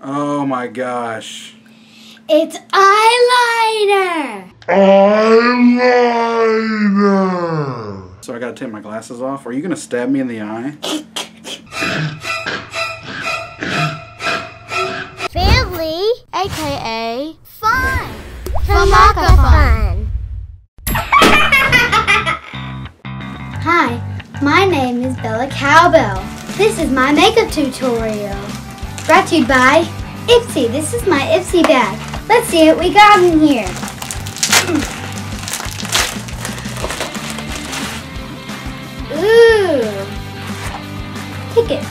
Oh my gosh. It's eyeliner. Eyeliner. So I gotta take my glasses off? Are you gonna stab me in the eye? Family, aka fun. Famakafun. Hi, my name is Bella Cowbell. This is my makeup tutorial. Brought to you by Ipsy. This is my Ipsy bag. Let's see what we got in here. Ooh. Ticket.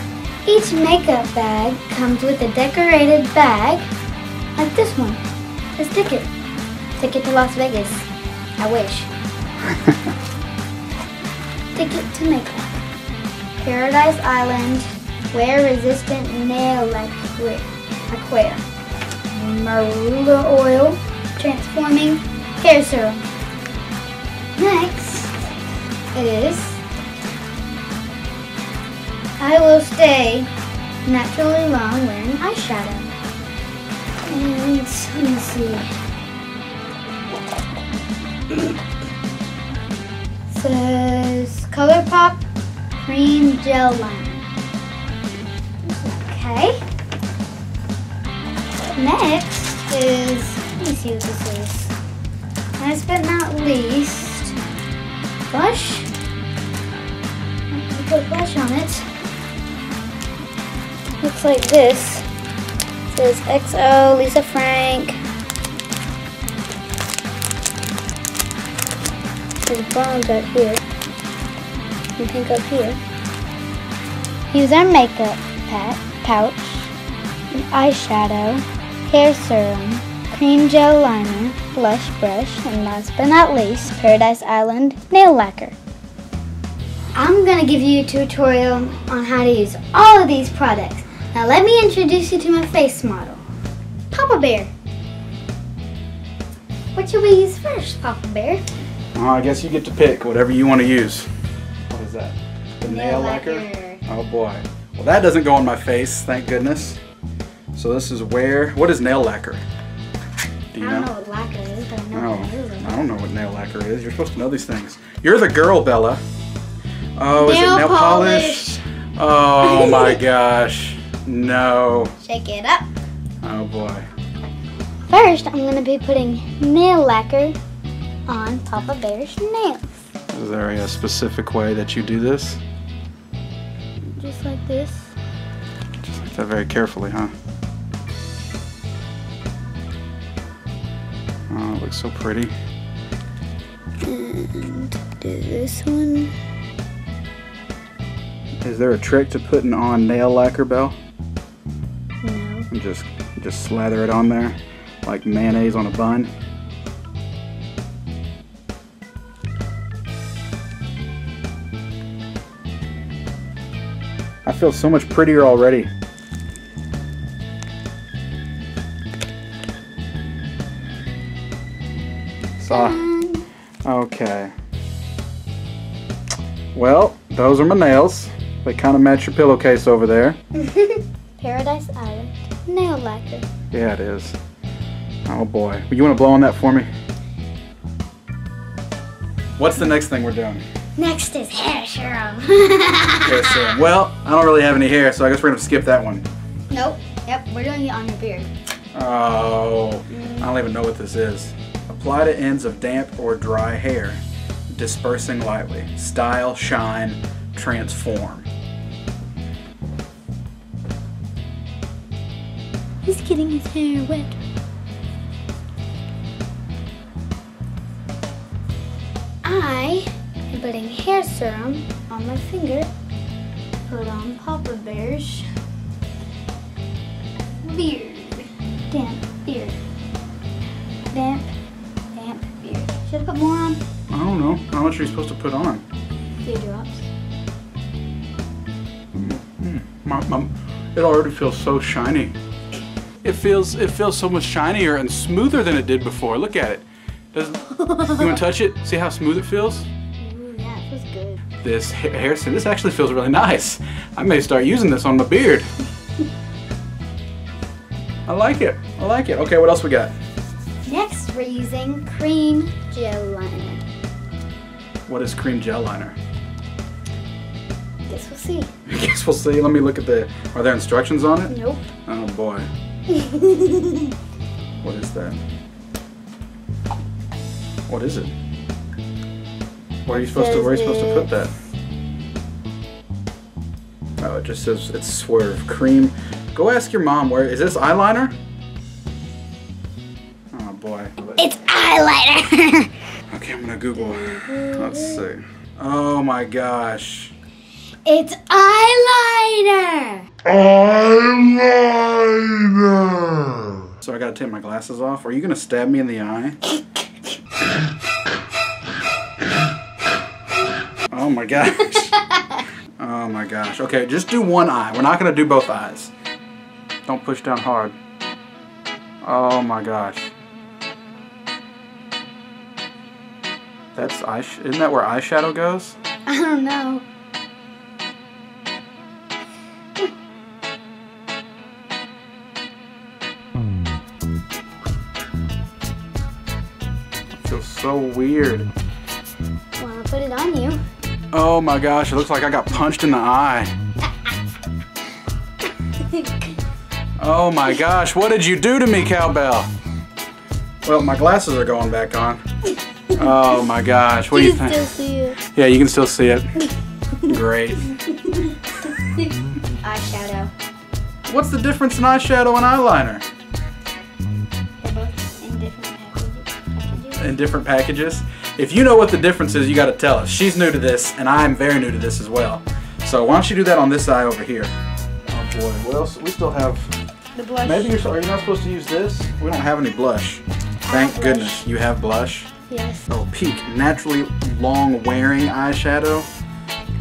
Each makeup bag comes with a decorated bag like this one. This ticket. Ticket to Las Vegas. I wish. ticket to makeup. Paradise Island. Wear resistant nail. Lacquer. Marula oil. Transforming hair serum. Next is I will stay naturally long wearing eyeshadow. And let me see. says ColourPop Cream Gel Liner. Okay. Next is, let me see what this is. Last but not least, blush. Put blush on it. Looks like this. It says XO Lisa Frank. There's bronze right here. And pink up here. Use our makeup pat, pouch, an eyeshadow, hair serum, cream gel liner, blush brush, and last but not least, Paradise Island nail lacquer. I'm going to give you a tutorial on how to use all of these products. Now let me introduce you to my face model, Papa Bear. What should we use first, Papa Bear? Oh, I guess you get to pick whatever you want to use. What is that? The nail, Nail lacquer? lacquer. Oh boy. Well, that doesn't go on my face, thank goodness. So this is where. What is nail lacquer? Do you I don't know? know what lacquer is, but I know Oh, what it is. I don't know what nail lacquer is. You're supposed to know these things. You're the girl, Bella. Oh, is it Nail nail polish? Oh my gosh. No. Shake it up. Oh boy. First, I'm going to be putting nail lacquer on Papa Bear's nails. Is there a specific way that you do this? Just like this. Take that very carefully, huh? Oh, it looks so pretty. And do this one. Is there a trick to putting on nail lacquer, Belle? No. And just just slather it on there like mayonnaise on a bun. I feel so much prettier already. So, okay. Well, those are my nails. They kind of match your pillowcase over there. Paradise Island nail lacquer. Yeah, it is. Oh boy. You want to blow on that for me? What's the next thing we're doing? Next is hair serum. Hair serum. Well, I don't really have any hair, so I guess we're gonna skip that one. Nope. Yep, we're doing it on your beard. Oh, I don't even know what this is. Apply to ends of damp or dry hair, dispersing lightly. Style, shine, transform. He's getting his hair wet. I putting hair serum on my finger. Put on Papa Bear's beard. Damp beard. Damp, damp beard. Should I put more on? I don't know. How much are you supposed to put on? Few drops. Hmm. My, my, it already feels so shiny. It feels it feels so much shinier and smoother than it did before. Look at it. Does, you want to touch it? See how smooth it feels? This ha- hair serum, this actually feels really nice. I may start using this on my beard. I like it. I like it. Okay, what else we got? Next, we're using cream gel liner. What is cream gel liner? Guess we'll see. I guess we'll see. Let me look at the. Are there instructions on it? Nope. Oh boy. What is that? What is it? Where are you supposed to? Where are you supposed to put that? Oh, it just says it's Swerve cream. Go ask your mom where is this eyeliner? Oh boy. it's eyeliner. Okay, I'm gonna Google. Let's see. Oh my gosh. it's eyeliner. Eyeliner. So I gotta take my glasses off. Are you gonna stab me in the eye? Oh my gosh. Oh my gosh. Okay, just do one eye. We're not gonna do both eyes. Don't push down hard. Oh my gosh. That's eye. Isn't that where eyeshadow goes? I don't know. feels so weird. Wanna put it on you? Oh my gosh, it looks like I got punched in the eye. Oh my gosh, what did you do to me, cowbell? Well, my glasses are going back on. Oh my gosh, what do you can still think? see it. Yeah, you can still see it. Great. Eyeshadow. What's the difference in eyeshadow and eyeliner? They're both in different packages. In different packages? If you know what the difference is, you gotta tell us. She's new to this, and I'm very new to this as well. So why don't you do that on this eye over here? Oh boy, what else? We still have The blush. Maybe you're. Are you not supposed to use this? We don't have any blush. Thank have goodness you have blush. Yes. Oh, peak naturally long wearing eyeshadow.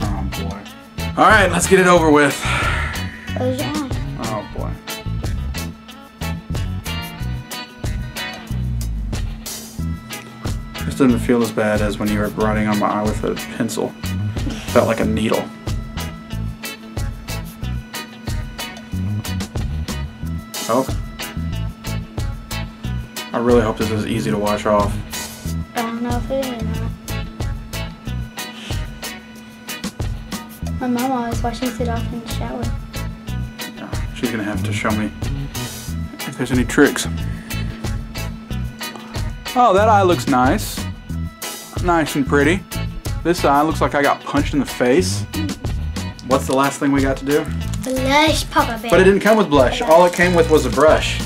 Oh boy. All right, let's get it over with. This doesn't feel as bad as when you were writing on my eye with a pencil. Felt like a needle. Oh. I really hope this is easy to wash off. I don't know if it is or not. My mom always washes it off in the shower. She's gonna have to show me if there's any tricks. Oh, that eye looks nice. Nice and pretty. This eye looks like I got punched in the face. What's the last thing we got to do? Blush Papa Bear. But it didn't come with blush. All it came with was a brush.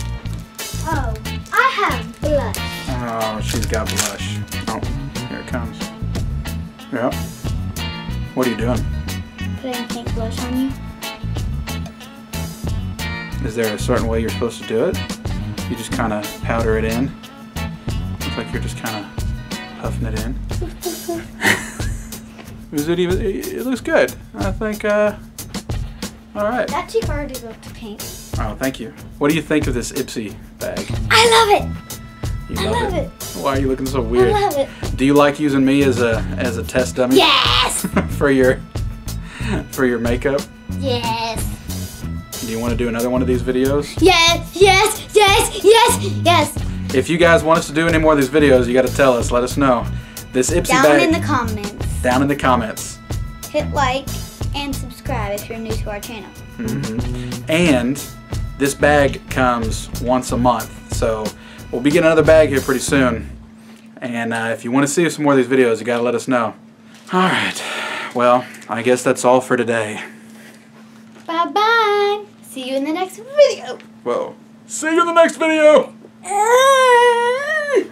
Oh, I have blush. Oh, she's got blush. Oh, here it comes. Yep. What are you doing? Putting pink blush on you. Is there a certain way you're supposed to do it? You just kind of powder it in. Looks like you're just kind of puffing it in. Is it even? It it looks good. I think. Uh, all right. Hard to go to pink. Oh, thank you. What do you think of this Ipsy bag? I love it. You I love it. Why are you looking so weird? I love it. Do you like using me as a as a test dummy Yes. for your for your makeup? Yes. Do you want to do another one of these videos? Yes. Yes. Yes. Yes. Yes. If you guys want us to do any more of these videos, you got to tell us. Let us know. This Ipsy Down bag in the comments. down in the comments. Hit like and subscribe if you're new to our channel. And this bag comes once a month. So we'll be getting another bag here pretty soon. And uh, if you want to see some more of these videos, you got to let us know. All right. Well, I guess that's all for today. Bye bye. See you in the next video. Whoa. See you in the next video. Ah.